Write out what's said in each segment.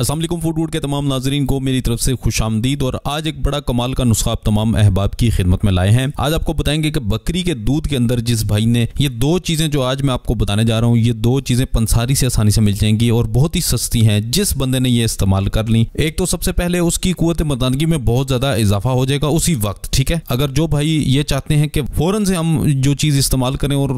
Aslam food would के तमाम नाजरीन को मेरी तरफ़ से खुश आमदीद और आज एक बड़ा कमाल का नुस्खा आप तमाम अहबाब की खिदमत में लाए हैं। आज आपको बताएँगे कि बकरी के दूध के अंदर जिस भाई ने ये दो चीज़ें जो आज मैं आपको बताने जा रहा हूँ, ये दो चीज़ें पंसारी से आसानी से मिल जाएँगी और बहुत ही सस्ती हैं। जिस बंदे ने ये इस्तेमाल कर ली, एक तो सबसे पहले उसकी कुत मर्दानगी में बहुत ज़्यादा इजाफा हो जाएगा उसी वक्त, ठीक है? अगर जो भाई ये चाहते हैं कि फ़ौरन से हम जो चीज़ इस्तेमाल करें और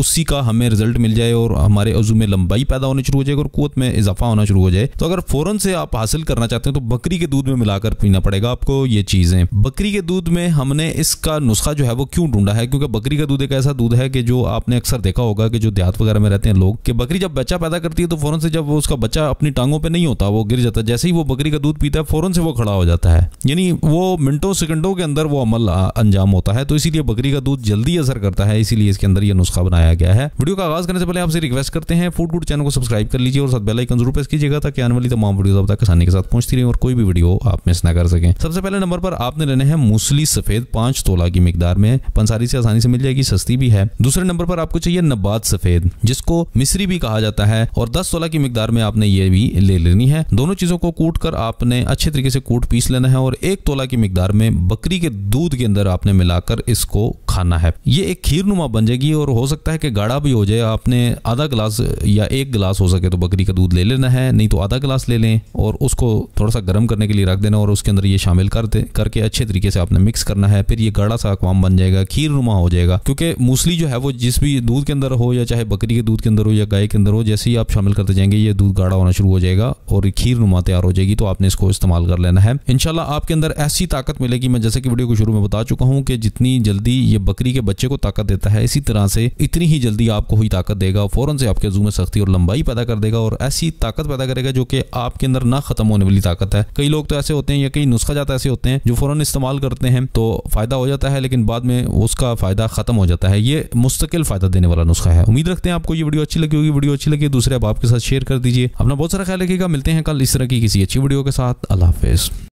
उसी का हमें रिज़ल्ट मिल जाए और हमारे अजू में लंबाई पैदा होनी शुरू हो जाएगी और कुत में इजाफा होना शुरू हो जाए तो अगर फ़ौरन से आप हासिल करना चाहते हैं तो बकरी के दूध में मिलाकर पीना पड़ेगा आपको ये चीज़ें। बकरी के दूध में हमने इसका नुस्खा जो है वो क्यों ढूंढा है? क्योंकि बकरी का दूध एक ऐसा दूध है कि जो आपने अक्सर देखा होगा कि जो देहात वगैरह में रहते हैं लोग, कि बकरी जब बच्चा पैदा करती है तो फ़ौरन से जब वो उसका बच्चा अपनी टांगों पर नहीं होता, वो गिर जाता जैसे ही वो बकरी का दूध पीता है, फ़ौरन से वो खड़ा हो जाता है। यानी वो मिनटों सेकंडों के अंदर वो अमल अंजाम होता है तो इसीलिए बकरी का दूध जल्दी असर करता है, इसीलिए इसके अंदर यह नुस्खा बनाया गया है। वीडियो का आगाज़ करने से पहले आपसे रिक्वेस्ट करते हैं, फ़ूड गुड चैनल को सब्सक्राइब कर लीजिए और साथ बेल आइकन ज़रूर प्रेस कीजिएगा ताकि आने वाली तमाम वीडियो अब तक आसानी के साथ पहुँचती रही और कोई भी वीडियो आप मिस ना कर सकें। सबसे पहले नंबर पर आपने लेने हैं मूसली सफ़ेद पाँच तोला की मिकदार में। पंसारी से आसानी से मिल जाएगी, सस्ती भी है। दूसरे नंबर पर आपको चाहिए नबात सफ़ेद, जिसको मिस्री भी कहा जाता है और दस तोला की मिकदार में आपने ये भी ले लेनी है। दोनों चीज़ों को कूट कर आपने अच्छे तरीके से कूट पीस लेना है और एक तोला की मिकदार में बकरी के दूध के अंदर आपने मिलाकर इसको खाना है। ये एक खीर नुमा बन जाएगी और हो सकता है कि गाढ़ा भी हो जाए, आपने आधा गिलास या एक गिलास हो सके तो बकरी का दूध ले लेना है, नहीं तो आधा गिलास ले लें और उसको थोड़ा सा गर्म करने के लिए रख देना और उसके अंदर ये शामिल कर दे, करके अच्छे तरीके से आपने मिक्स करना है, फिर ये गाढ़ा सा अकवाम बन जाएगा खीर नुमा हो जाएगा। क्योंकि मूसली जो है वो जिस भी दूध के अंदर हो या चाहे बकरी के दूध के अंदर हो या गाय के अंदर हो, जैसे ही आप शामिल करते जाएँगे, ये दूध गाढ़ा होना शुरू हो जाएगा और खीर नुमा तैयार हो जाएगी तो आपने इसको इस्तेमाल कर लेना है। इनशाला आपके अंदर ऐसी ताकत मिलेगी, मैं जैसे कि वीडियो को शुरू में बता चुका हूँ कि जितनी जल्दी ये बकरी के बच्चे को ताकत देता है, इसी तरह से इतनी ही जल्दी आपको हुई ताकत देगा, फ़ौरन से आपके जू में सख्ती और लंबाई पैदा कर देगा और ऐसी ताकत पैदा करेगा जो कि आपके अंदर ना खत्म होने वाली ताकत है। कई लोग तो ऐसे होते हैं, या कई नुस्खा जाता ऐसे होते हैं, जो फ़ौरन इस्तेमाल करते हैं तो फ़ायदा हो जाता है, लेकिन बाद में उसका फ़ायदा खत्म हो जाता है। ये मुस्तकिल फ़ायदा देने वाला नुस्खा है। उम्मीद रखते हैं आपको ये वीडियो अच्छी लगी होगी। वीडियो अच्छी लगी दूसरे आप आपके साथ शेयर कर दीजिए। अपना बहुत सारा ख्याल रखिएगा। मिलते हैं कल इस तरह की किसी अच्छी वीडियो के साथ। अल्लाह हाफिज़।